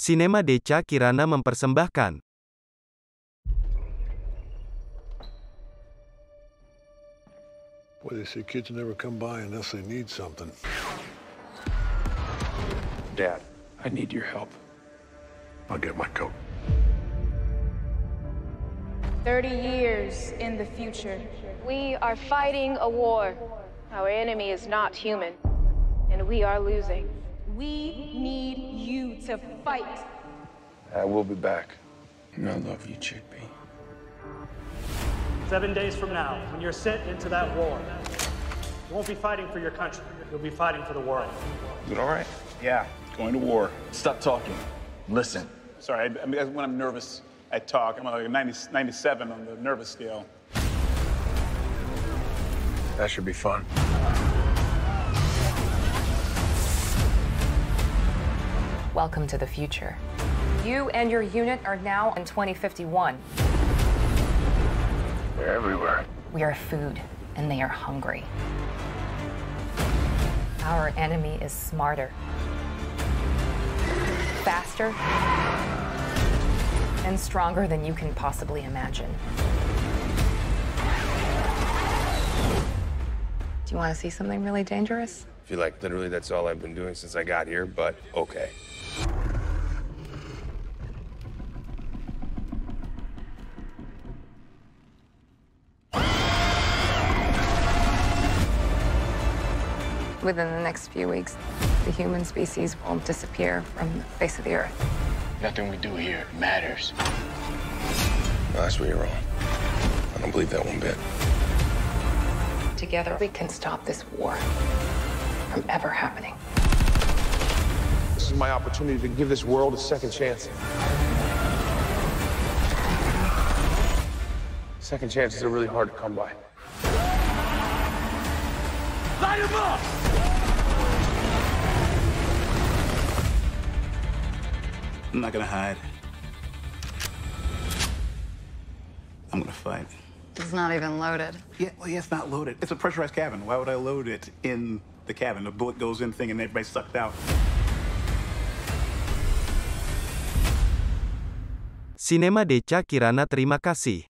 Sinema Deca Kirana mempersembahkan Boy, they say kids never come by unless they need something. Dad, I need your help. I'll get my coat. 30 years in the future. We are fighting a war. Our enemy is not human, and we are losing. We need you to fight. I will be back. And I love you, Chickpea. Seven days from now, when you're sent into that war, you won't be fighting for your country. You'll be fighting for the world. Is it all right? Yeah, going to war. Stop talking. Listen. Sorry, I, I mean, when I'm nervous, I talk. I'm like a 90, 97 on the nervous scale. That should be fun. Welcome to the future. You and your unit are now in 2051. They're everywhere. We are food, and they are hungry. Our enemy is smarter, faster, and stronger than you can possibly imagine. Do you want to see something really dangerous? I feel like literally that's all I've been doing since I got here, but okay. Within the next few weeks, the human species will disappear from the face of the earth. Nothing we do here matters. No, that's where you're wrong. I don't believe that one bit. Together, we can stop this war from ever happening. This is my opportunity to give this world a second chance. Second chances are really hard to come by. Light him up! I'm not gonna hide. I'm gonna fight. It's not even loaded. Yeah, well, yeah, it's not loaded. It's a pressurized cabin. Why would I load it in the cabin? The bullet goes in thing and everybody's sucked out. Cinema Decha Kirana terima kasih.